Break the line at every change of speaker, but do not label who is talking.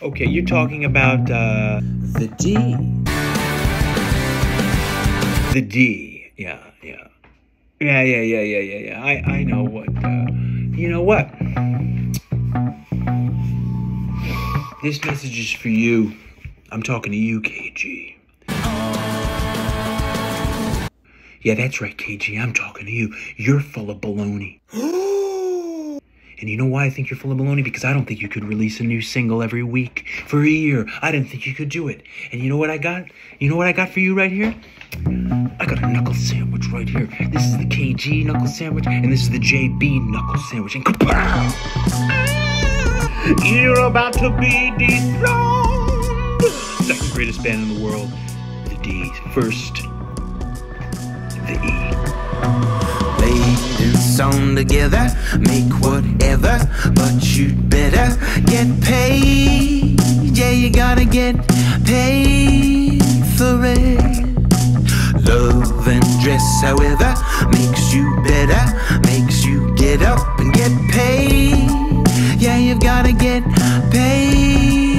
Okay, you're talking about uh,
The D.
the D. Yeah, yeah. Yeah, yeah, yeah, yeah, yeah, yeah. I, I know what. Uh, you know what? This message is for you. I'm talking to you, KG. Yeah, that's right, KG. I'm talking to you. You're full of baloney. And you know why I think you're full of baloney? Because I don't think you could release a new single every week for a year. I didn't think you could do it. And you know what I got? You know what I got for you right here? I got a knuckle sandwich right here. This is the KG knuckle sandwich, and this is the JB knuckle sandwich. And! You're about to be dethroned. Second greatest band in the world. The D. First,
Sewn together, make whatever, but you'd better get paid. Yeah, you gotta get paid for it. Love and dress, however, makes you better, makes you get up and get paid. Yeah, you've gotta get paid.